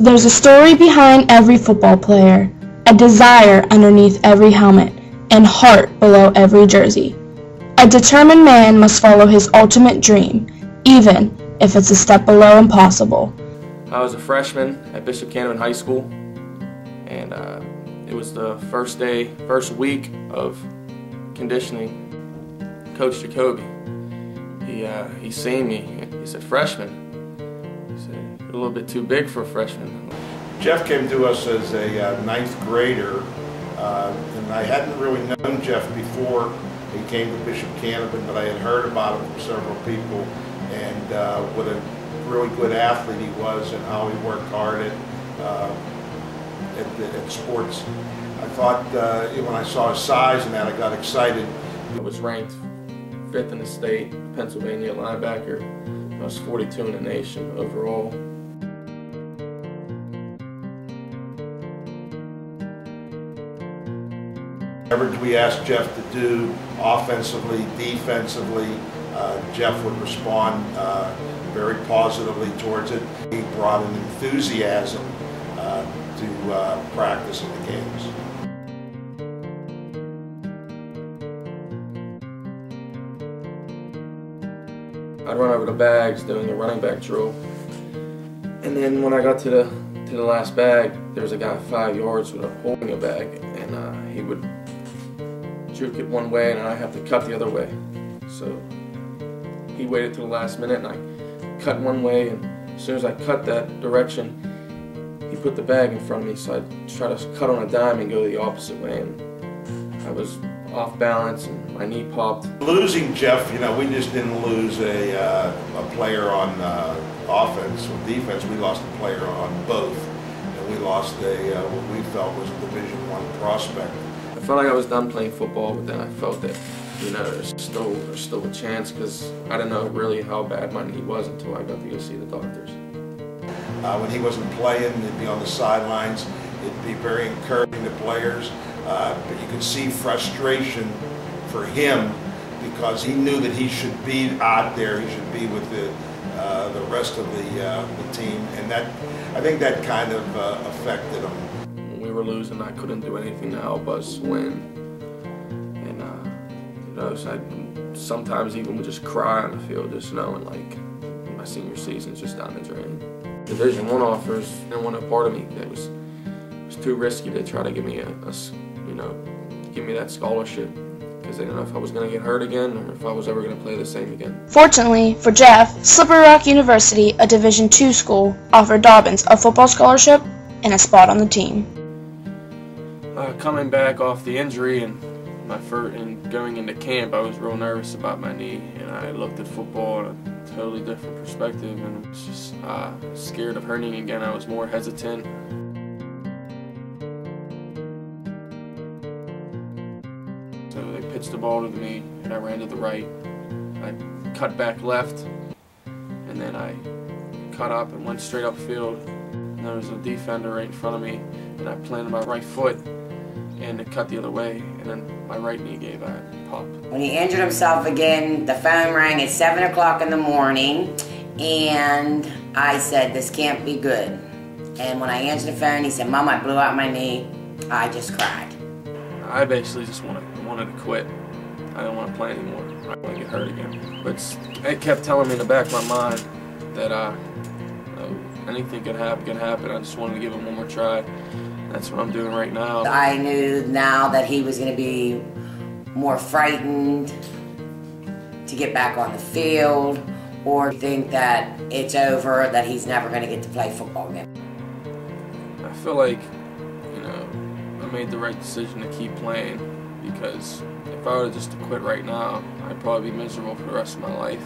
There's a story behind every football player, a desire underneath every helmet, and heart below every jersey. A determined man must follow his ultimate dream, even if it's a step below impossible. I was a freshman at Bishop Canevin High School, and uh, it was the first day, first week of conditioning. Coach Jacoby, he uh, he seen me. He said, "Freshman." He said, "You're a little bit too big for a freshman." Jeff came to us as a uh, ninth grader, uh, and I hadn't really known Jeff before he came to Bishop Canevin, but I had heard about him from several people, and uh, what a really good athlete he was, and how he worked hard at uh, at, at sports. I thought uh, when I saw his size and that, I got excited. I was ranked fifth in the state, Pennsylvania linebacker. I was 42 in the nation overall. Whatever we asked Jeff to do offensively, defensively, uh, Jeff would respond uh, very positively towards it. He brought an enthusiasm uh, to uh, practice in the games. I'd run over the bags doing the running back drill. And then when I got to the to the last bag, there was a guy five yards with a holding a bag, and uh, he would it one way, and I have to cut the other way. So he waited till the last minute, and I cut one way, and as soon as I cut that direction, he put the bag in front of me, so I tried to cut on a dime and go the opposite way, and I was off balance and my knee popped. Losing Jeff, you know, we just didn't lose a, uh, a player on uh, offense or defense. We lost a player on both, and we lost a uh, what we felt was a Division One prospect. I felt like I was done playing football, but then I felt that you know there's still there's still a chance because I didn't know really how bad my knee was until I got to go see the doctors. Uh, when he wasn't playing, he'd be on the sidelines. It'd be very encouraging to players. Uh, but you could see frustration for him because he knew that he should be out there. He should be with the uh, the rest of the uh, the team, and that I think that kind of uh, affected him. We were losing, I couldn't do anything to help us win, and uh, you know, so I sometimes even would just cry on the field, just knowing like my senior season's just down the drain. Division One offers didn't want a part of me that was was too risky to try to give me a, a you know, give me that scholarship because they didn't know if I was going to get hurt again or if I was ever going to play the same again. Fortunately for Jeff, Slippery Rock University, a Division II school, offered Dobbins a football scholarship and a spot on the team. Uh, coming back off the injury and my first and going into camp, I was real nervous about my knee, and I looked at football in a totally different perspective, and was just uh, scared of hurting again. I was more hesitant. So they pitched the ball to me, and I ran to the right. I cut back left, and then I cut up and went straight upfield. And there was a defender right in front of me, and I planted my right foot, and it cut the other way, and then my right knee gave a pop. When he injured himself again, the phone rang at 7 o'clock in the morning, and I said, This can't be good. And when I answered the phone, he said, Mom, I blew out my knee. I just cried. I basically just wanted, wanted to quit. I didn't want to play anymore. I didn't want to get hurt again. But it kept telling me in the back of my mind that uh, anything could happen, can happen. I just wanted to give it one more try. That's what I'm doing right now. I knew now that he was going to be more frightened to get back on the field or think that it's over, that he's never going to get to play football again. I feel like, you know, I made the right decision to keep playing because if I were just to quit right now, I'd probably be miserable for the rest of my life.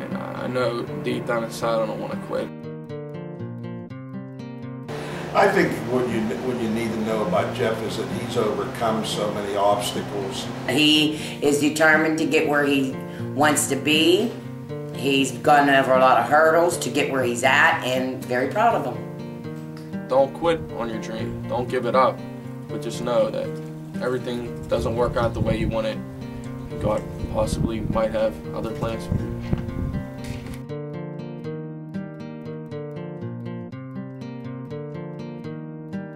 And I know deep down inside I don't want to quit. I think what you what you need to know about Jeff is that he's overcome so many obstacles. He is determined to get where he wants to be. He's gone over a lot of hurdles to get where he's at, and very proud of him. Don't quit on your dream. Don't give it up. But just know that everything doesn't work out the way you want it. God possibly might have other plans for you.